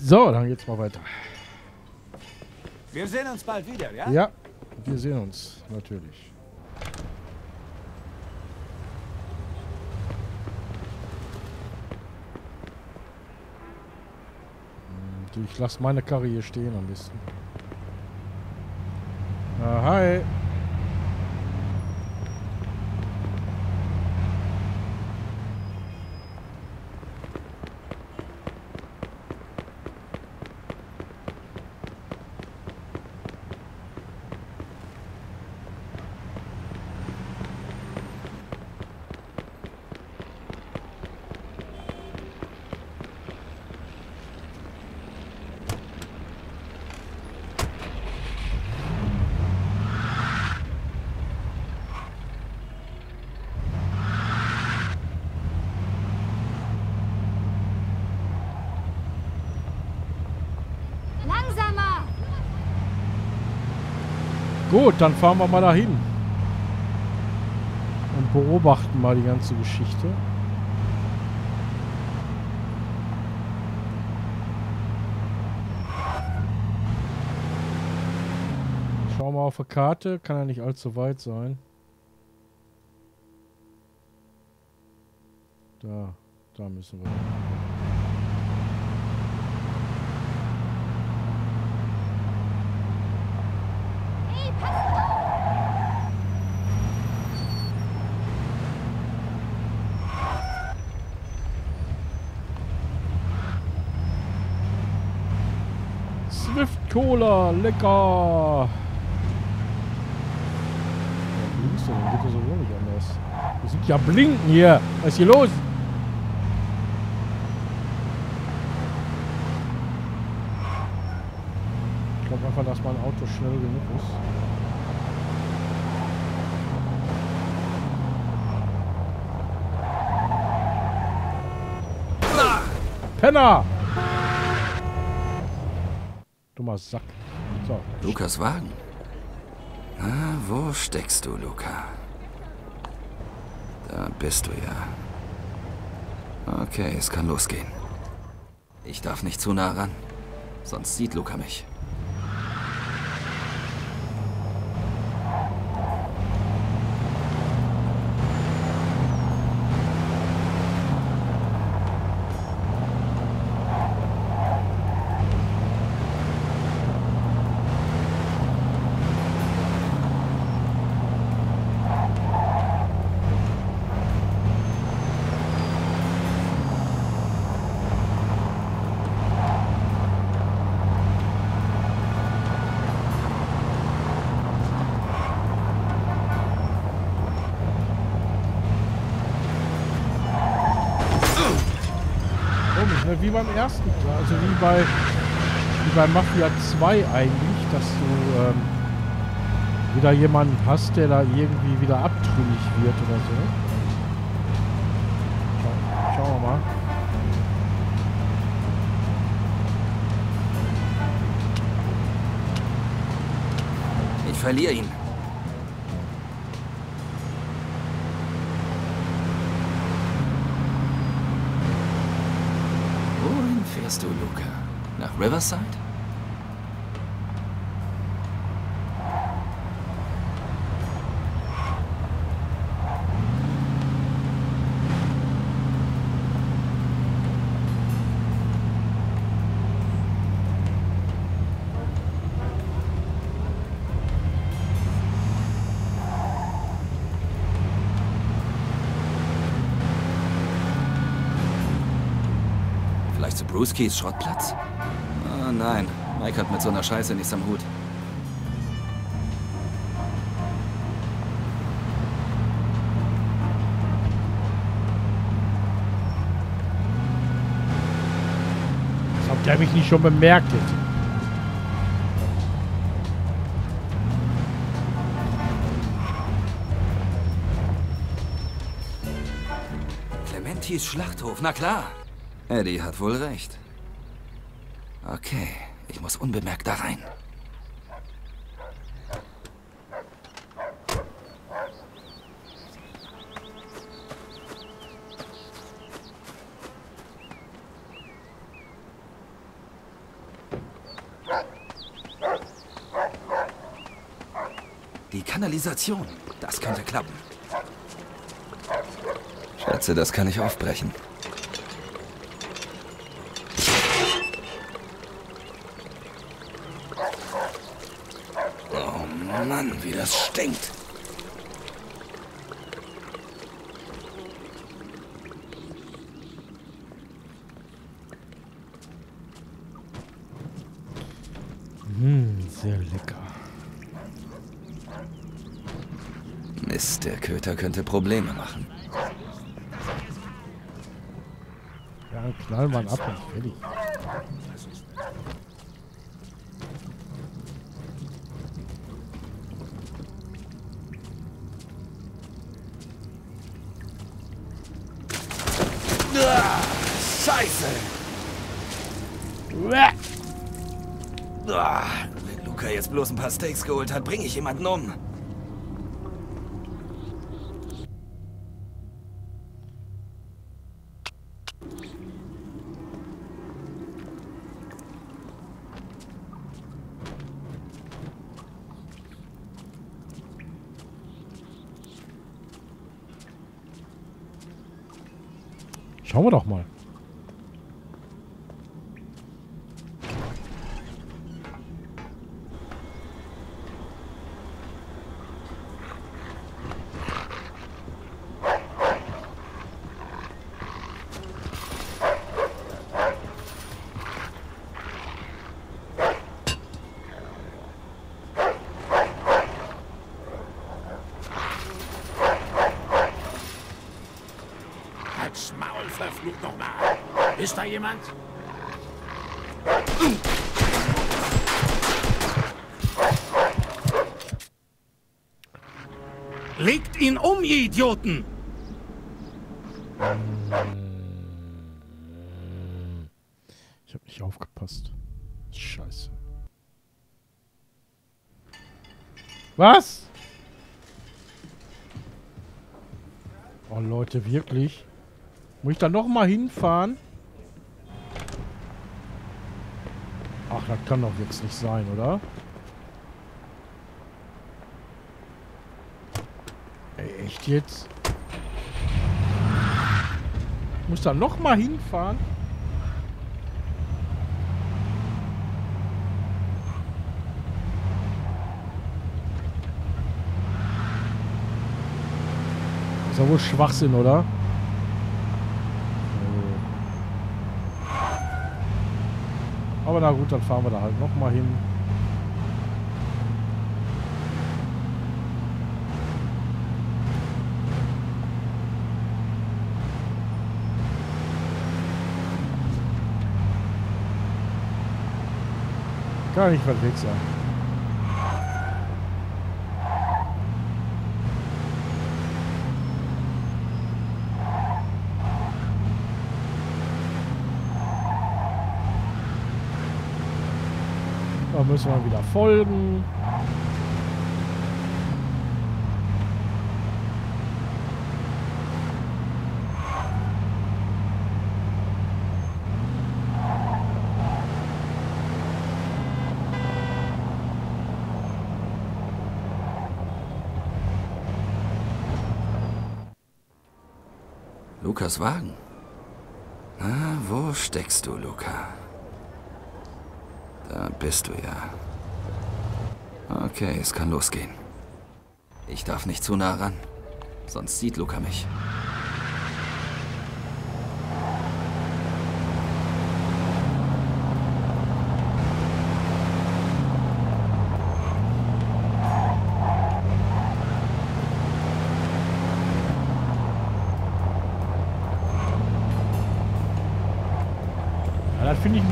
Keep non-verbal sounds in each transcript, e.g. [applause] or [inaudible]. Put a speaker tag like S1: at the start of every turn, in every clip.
S1: So, dann geht's mal weiter.
S2: Wir sehen uns bald wieder, ja?
S1: Ja, wir sehen uns, natürlich. Ich lasse meine Karre hier stehen am besten. Ah, hi. Gut, dann fahren wir mal dahin. Und beobachten mal die ganze Geschichte. Schauen wir auf der Karte. Kann ja nicht allzu weit sein. Da, da müssen wir. Cola, lecker! Ja, links, dann geht das sowieso nicht anders. Wir sind ja blinken hier. Was ist hier los? Ich glaube einfach, dass mein Auto schnell genug ist. Penner! Dummer Sack. So.
S3: Lukas Wagen. Ah, wo steckst du, Luca? Da bist du ja. Okay, es kann losgehen. Ich darf nicht zu nah ran, sonst sieht Luca mich.
S1: Komisch, ne? Wie beim ersten. Also wie bei, wie bei Mafia 2 eigentlich, dass du ähm, wieder jemanden hast, der da irgendwie wieder abtrünnig wird oder so. Schau, schauen wir mal.
S3: Ich verliere ihn. Wohin fährst du, Luca? Nach Riverside? Vielleicht zu Brewskis Schrottplatz? Nein. Mike hat mit so einer Scheiße nichts am Hut.
S1: Das habt ihr mich nicht schon bemerkt. Jetzt.
S3: Clementis Schlachthof, na klar. Eddie hat wohl recht. Okay, ich muss unbemerkt da rein. Die Kanalisation. Das könnte klappen. Schätze, das kann ich aufbrechen. Mann, wie das stinkt.
S1: Hm, sehr lecker.
S3: Mist, der Köter könnte Probleme machen.
S1: Ja, wir ihn ab und fertig.
S3: Luca jetzt bloß ein paar Steaks geholt hat, bringe ich jemanden um.
S1: Schauen wir doch mal.
S4: Halt's Maul, verflucht nochmal. Ist da jemand? Legt ihn um, ihr Idioten!
S1: Ich habe nicht aufgepasst. Scheiße. Was? Oh Leute, wirklich? Muss ich da noch mal hinfahren? Ach, das kann doch jetzt nicht sein, oder? Ey, echt jetzt? Muss da noch mal hinfahren? Ist ja wohl Schwachsinn, oder? Aber na gut, dann fahren wir da halt noch mal hin. Kann nicht weit weg sein. Müssen wir wieder folgen.
S3: Lukas Wagen. Na, wo steckst du, Luca? Da bist du ja. Okay, es kann losgehen. Ich darf nicht zu nah ran, sonst sieht Luca mich.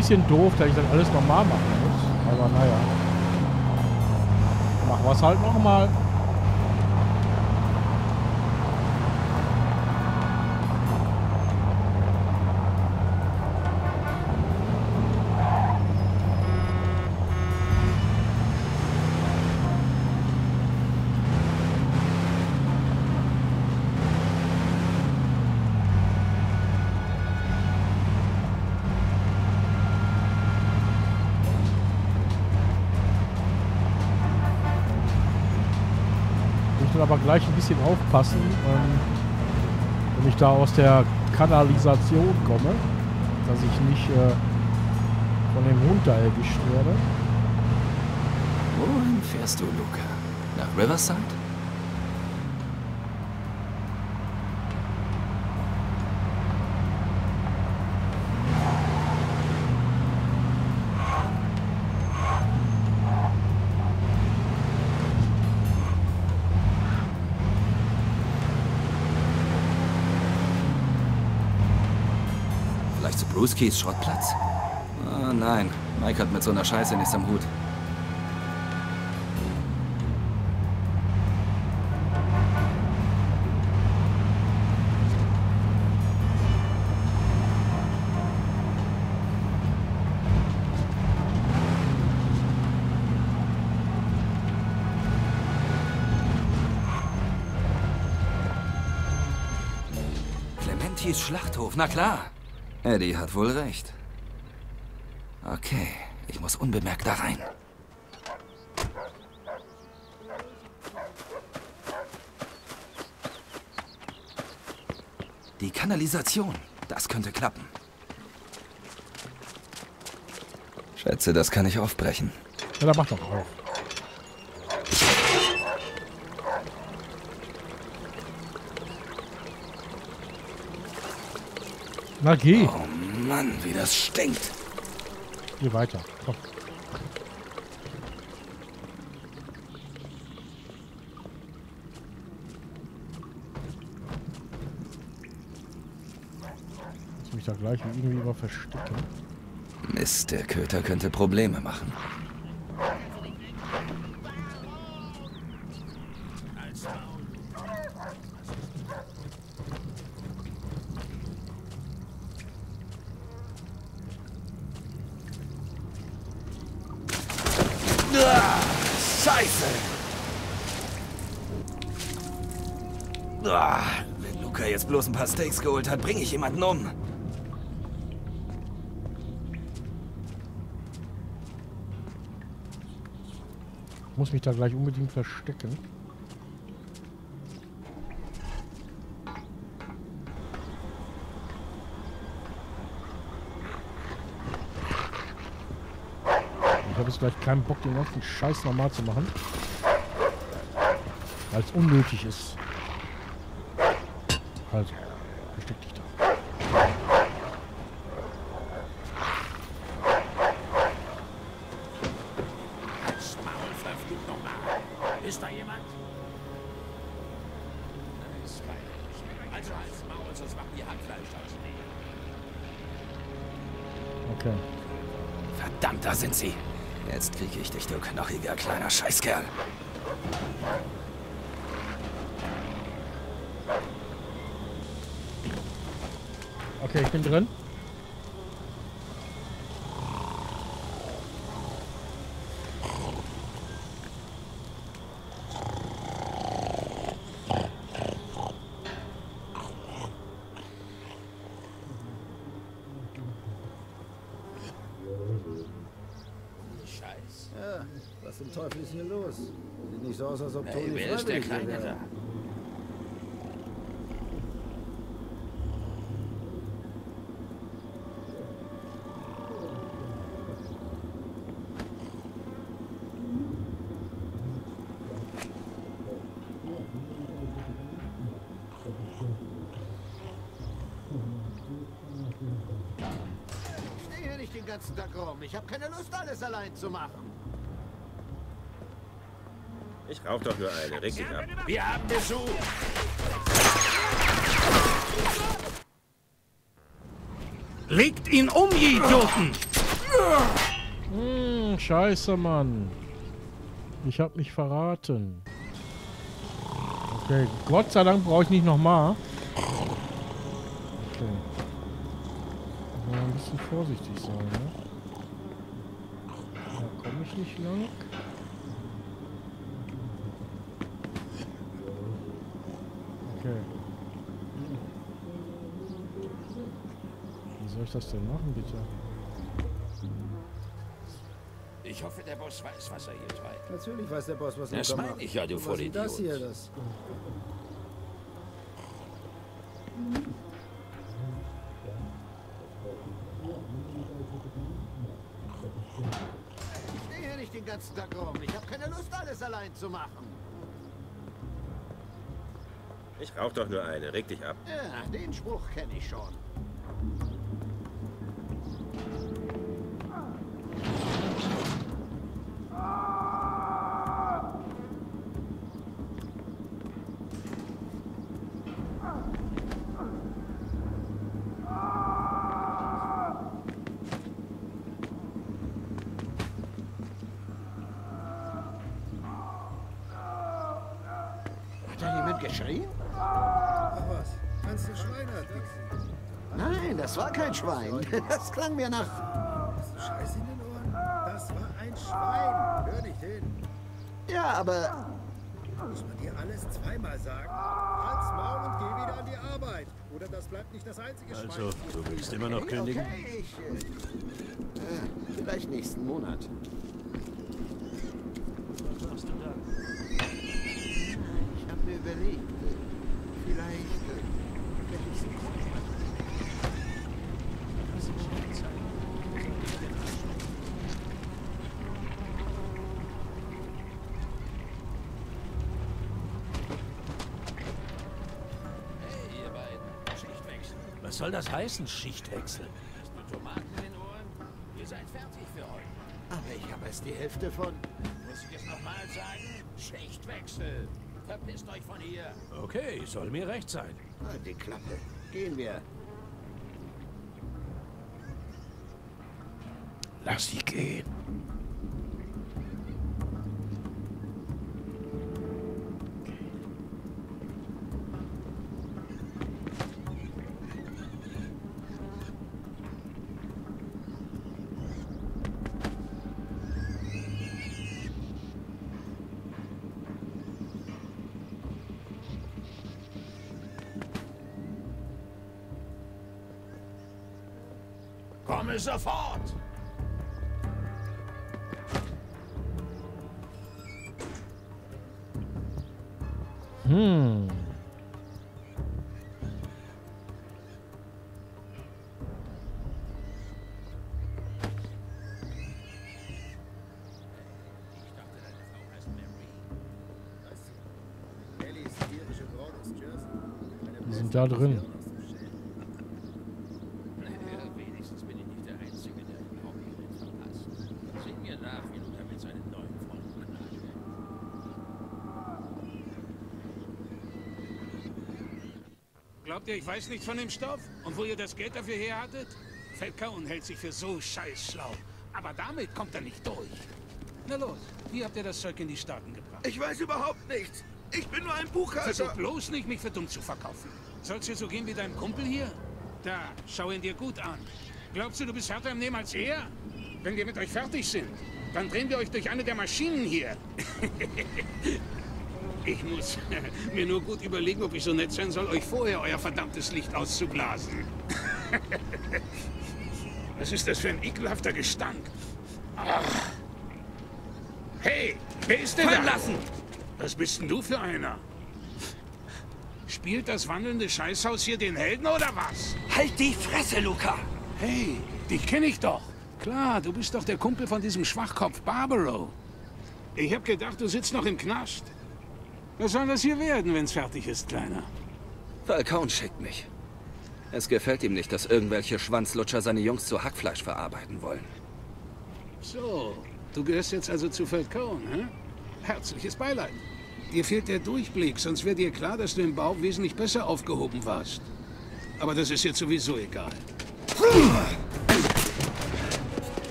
S1: Bisschen doof, dass ich das alles nochmal machen muss. Aber naja. Machen wir es halt nochmal. dann bisschen aufpassen, ähm, wenn ich da aus der Kanalisation komme, dass ich nicht äh, von dem Hund da erwischt werde.
S3: Wohin fährst du, Luca? Nach Riverside? Brewskis Schrottplatz? Ah, nein. Mike hat mit so einer Scheiße nichts am Hut. Clementis Schlachthof, na klar. Eddie hat wohl recht. Okay, ich muss unbemerkt da rein. Die Kanalisation, das könnte klappen. Schätze, das kann ich aufbrechen.
S1: Ja, dann mach doch auf. Na geh,
S3: Oh Mann, wie das stinkt.
S1: geh weiter. Komm. Muss mich da gleich irgendwie immer verstecken.
S3: Mist, der Köter könnte Probleme machen. Bloß ein paar Steaks geholt hat, bringe ich jemanden um.
S1: Muss mich da gleich unbedingt verstecken. Ich habe jetzt gleich keinen Bock, den ganzen Scheiß normal zu machen. Weil es unnötig ist. Also, versteck dich da.
S4: Als Maul, verflucht nochmal. Ist da jemand? Ist. Also als Maul, sonst macht die Hackfleisch aus.
S1: Okay.
S3: Verdammt, da sind sie. Jetzt kriege ich dich, du knochiger kleiner Scheißkerl.
S1: Okay, ich bin drin.
S4: Scheiß.
S5: Ja, was zum Teufel ist hier los? Sieht nicht so aus, als ob
S4: Hey,
S5: Toni
S4: wer ist der
S5: freiwillig hier
S4: Kleine
S5: wäre.
S4: da?
S5: Ich stehe hier nicht den ganzen Tag rum. Ich habe keine Lust, alles allein zu machen.
S6: Ich rauch doch nur eine, reg dich ab.
S4: Wir haben Besuch.
S7: Legt ihn um, ihr Idioten!
S1: Hm, scheiße, Mann. Ich hab mich verraten. Okay, Gott sei Dank brauche ich nicht nochmal. Okay. Bisschen vorsichtig sein, ne? Da komme ich nicht lang. Okay. Wie soll ich das denn machen, bitte?
S4: Ich hoffe, der Boss weiß, was er hier treibt.
S5: Natürlich weiß der Boss, was
S4: Das
S5: Luca
S4: meine
S5: macht.
S4: ich ja, du
S5: Was ist das hier, das? Ich stehe hier nicht den ganzen Tag rum. Ich habe keine Lust, alles allein zu machen.
S6: Ich rauch doch nur eine. Reg dich ab.
S5: Ja, den Spruch kenne ich schon. Geschrien?
S8: was? Meinst du Schweiner?
S5: Nein, das war kein Schwein. [laughs] Das klang mir nach...
S8: Hast du Scheiß in den Ohren? Das war ein Schwein. Hör nicht hin.
S5: Ja, aber...
S8: Muss man dir alles zweimal sagen? Halt's Maul und geh wieder an die Arbeit. Oder das bleibt nicht das einzige Schwein.
S4: Also, du willst immer noch kündigen?
S5: Okay, ich... Äh, äh, vielleicht nächsten Monat.
S4: Was machst du da?
S5: Ich habe mir überlegt, äh, vielleicht... Äh, wenn ich sie
S4: Hey, ihr beiden. Schichtwechsel.
S7: Was soll das heißen, Schichtwechsel?
S4: Hast du Tomaten in den Ohren? Ihr seid fertig für heute.
S5: Aber ich habe erst die Hälfte von...
S4: Muss ich es nochmal sagen? Schichtwechsel. Verpisst euch von hier.
S7: Okay, soll mir recht sein.
S5: Halt die Klappe. Gehen wir.
S1: Lass sie gehen.
S4: Komme sofort!
S1: Hm.
S8: Ellys irische Braut aus Jersey. Eine
S1: Die sind da drin.
S4: Naja, wenigstens bin ich nicht der Einzige, der den Hobby verpasst. Sieh mir nach, wie Luca mit seinen neuen Freunden knallt.
S7: Ihr, ich weiß nichts von dem Stoff? Und wo ihr das Geld dafür her hattet? Feldkaun hält sich für so scheiß schlau. Aber damit kommt er nicht durch. Na los, wie habt ihr das Zeug in die Staaten gebracht?
S9: Ich weiß überhaupt nichts. Ich bin nur ein
S7: Versuch
S9: Buchhalter.
S7: bloß nicht, mich für dumm zu verkaufen. Soll's dir so gehen wie deinem Kumpel hier? Da, schau ihn dir gut an. Glaubst du, du bist härter im Nehmen als er? Wenn wir mit euch fertig sind, dann drehen wir euch durch eine der Maschinen hier. [laughs] ich muss [laughs] mir nur gut überlegen, ob ich so nett sein soll, euch vorher euer verdammtes Licht auszublasen. [laughs] Was ist das für ein ekelhafter Gestank? Ah. Hey, wer ist denn da?
S4: Verlassen!
S7: Was bist denn du für einer? Spielt das wandelnde Scheißhaus hier den Helden oder was?
S4: Halt die Fresse, Luca!
S7: Hey, dich kenne ich doch. Klar, du bist doch der Kumpel von diesem Schwachkopf Barbaro. Ich hab gedacht, du sitzt noch im Knast. Was soll das hier werden, wenn's fertig ist, Kleiner?
S3: Falcone schickt mich. Es gefällt ihm nicht, dass irgendwelche Schwanzlutscher seine Jungs zu Hackfleisch verarbeiten wollen.
S7: So, du gehörst jetzt also zu Falcone, hä? Herzliches Beileid. Dir fehlt der Durchblick, sonst wäre dir klar, dass du im Bau wesentlich besser aufgehoben warst. Aber das ist jetzt sowieso egal.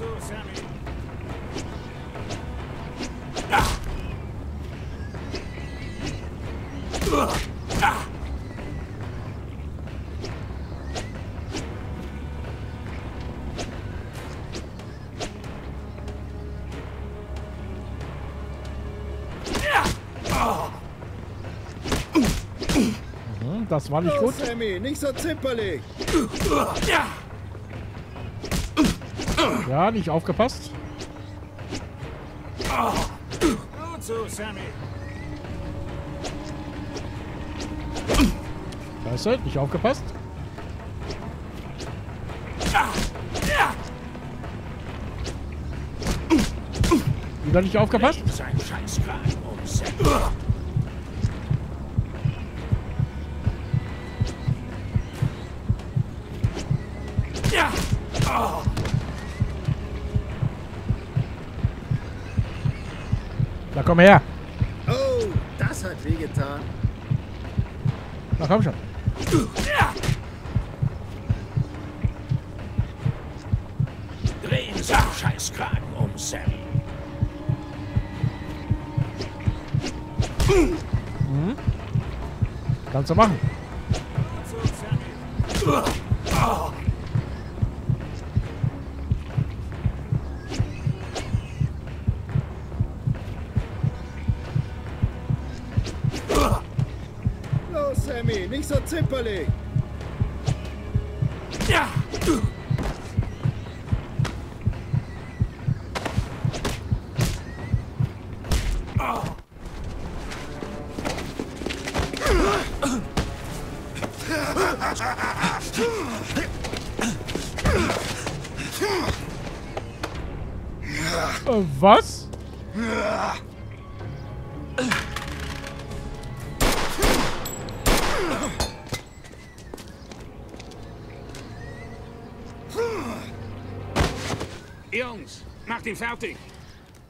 S1: zu,
S8: Sammy.
S1: Das war nicht
S8: Los,
S1: gut.
S8: Sammy, nicht so zimperlich.
S1: Ja nicht aufgepasst. Scheiße, nicht aufgepasst. Wieder nicht aufgepasst.
S4: Sein Scheißkragen
S1: komm her.
S8: Oh, das hat wehgetan.
S1: Na komm schon.
S4: Drehen sein Scheißkragen um Sammy.
S1: Kannst du machen.
S8: So zimperlich.
S1: Äh, was?
S7: Ihn fertig.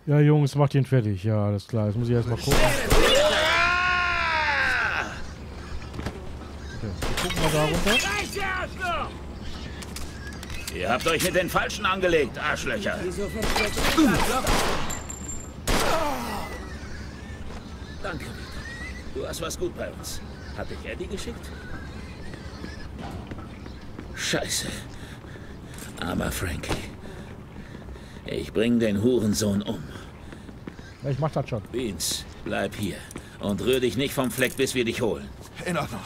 S1: Ja, Jungs, macht ihn fertig. Ja, alles klar. Jetzt muss ich erstmal gucken. Okay, wir gucken mal da runter.
S9: Ihr habt euch mit den Falschen angelegt, Arschlöcher. Danke. Du hast was gut bei uns. Hat dich Eddie geschickt? Scheiße. Armer Frankie. Ich bring den Hurensohn um.
S1: Ich mach das schon.
S9: Beans, bleib hier. Und rühr dich nicht vom Fleck, bis wir dich holen.
S10: In Ordnung.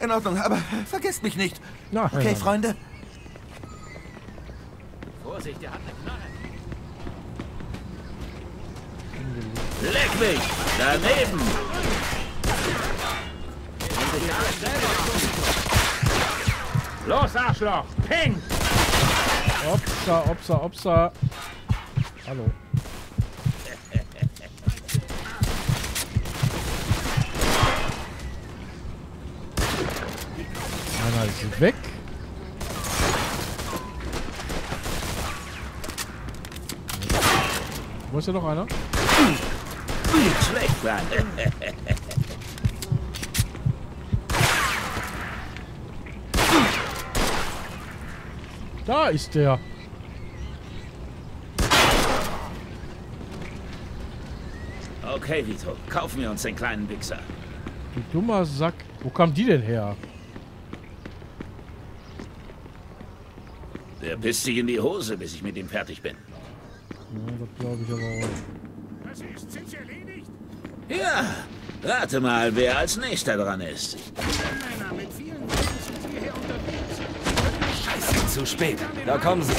S10: In Ordnung, aber vergesst mich nicht.
S1: Na,
S10: Okay,
S1: ja.
S10: Freunde?
S9: Vorsicht, der hat eine Knarre. Leck mich! Daneben!
S4: Los, Arschloch! Ping!
S1: Opsa, opsa, opsa. Hallo. Einer ist weg. Wo ist denn noch einer? Da ist der.
S9: Okay, Vito, kaufen wir uns den kleinen Wichser.
S1: Du dummer Sack. Wo kam die denn her?
S9: Der pisst sich in die Hose, bis ich mit ihm fertig bin.
S1: Ja, das glaube ich aber auch.
S4: Was ist? Sind Sie erledigt?
S9: Ja, rate mal, wer als nächster dran ist.
S4: Männer, mit vielen Waffen sind Sie hier unterwegs.
S3: Scheiße, zu spät. Da kommen sie.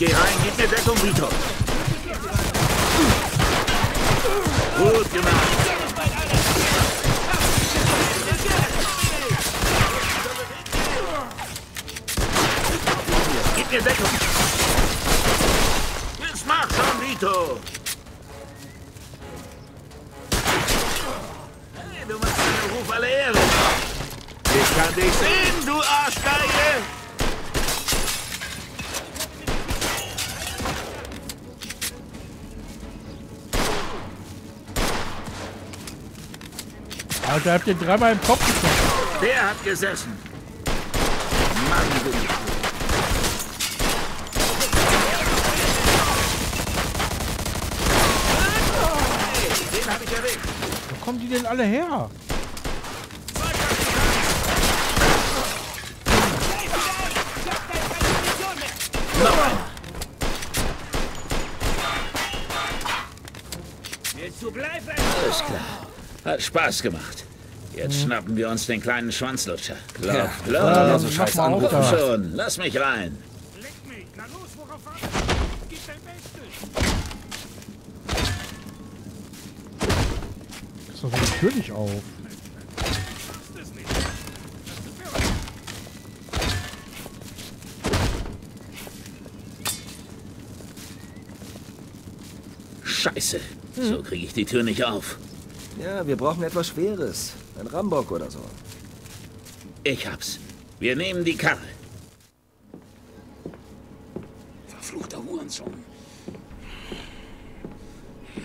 S9: Gehe rein, gib mir Deckung, Vito. Gut gemacht.
S1: Alter, habt ihr dreimal im Kopf geschossen.
S9: Der hat gesessen. Mann, du. Hey, den hab ich erwischt.
S1: Wo kommen die denn alle her?
S9: Alles klar. Hat Spaß gemacht. Jetzt schnappen wir uns den kleinen Schwanzlutscher.
S10: Klar.
S9: Ja,
S10: Ähm,
S9: klar.
S10: so scheiß
S1: mach mal auf
S10: Anrufe.
S1: da.
S9: Schon, lass mich rein.
S4: Leck mich. Na los, worauf wartest du? Gib dein Bestes.
S1: Ist doch natürlich auf.
S9: Scheiße. So kriege ich die Tür nicht auf.
S3: Ja, wir brauchen etwas Schweres. Ein Rambock oder so.
S9: Ich hab's. Wir nehmen die Karre.
S7: Verfluchter Hurensohn.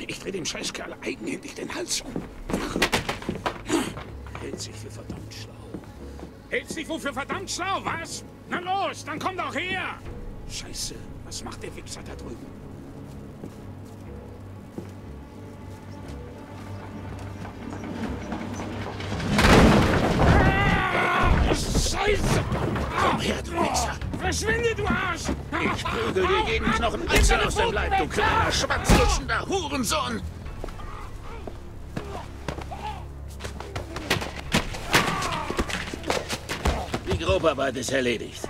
S7: Ich dreh dem Scheißkerl eigenhändig den Hals um. Hält sich für verdammt schlau.
S4: Hältst dich wohl für verdammt schlau, was? Na los, dann komm doch her.
S7: Scheiße, was macht der Wichser da drüben?
S4: Verschwinde, du Arsch.
S7: Ich prügel dir jeden Knochen einzeln aus dem Leib, du kleiner, schwanzlutschender Hurensohn!
S9: Die Grobarbeit ist erledigt.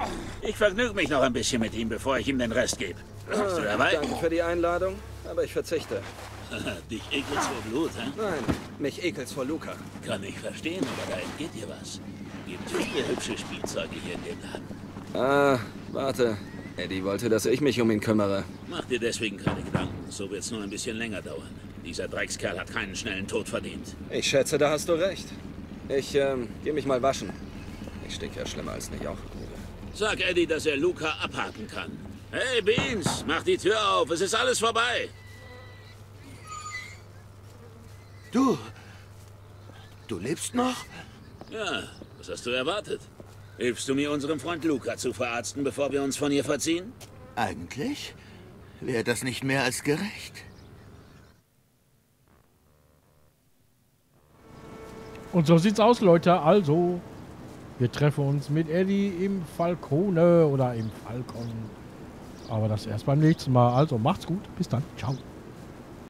S9: Ich vergnüge mich noch ein bisschen mit ihm, bevor ich ihm den Rest gebe. Bist du dabei?
S3: Danke für die Einladung, aber ich verzichte. [laughs]
S9: Dich ekelst vor Blut, hä?
S3: Nein, mich ekelt's vor Luca.
S9: Kann ich verstehen, aber da entgeht dir was. Gibt viele hübsche Spielzeuge hier in dem Laden.
S3: Ah, warte. Eddie wollte, dass ich mich um ihn kümmere.
S9: Mach dir deswegen keine Gedanken. So wird's nur ein bisschen länger dauern. Dieser Dreckskerl hat keinen schnellen Tod verdient.
S3: Ich schätze, da hast du recht. Ich, ähm, geh mich mal waschen. Ich stink ja schlimmer als eine Jauchkugel.
S9: Sag Eddie, dass er Luca abhaken kann. Hey, Beans, mach die Tür auf. Es ist alles vorbei.
S10: Du. Du lebst noch?
S9: Ja, was hast du erwartet? Hilfst du mir, unserem Freund Luca zu verarzten, bevor wir uns von ihr verziehen?
S10: Eigentlich wäre das nicht mehr als gerecht.
S1: Und so sieht's aus, Leute. Also, wir treffen uns mit Eddie im Falcone oder im Falcon. Aber das erst beim nächsten Mal. Also, macht's gut. Bis dann. Ciao.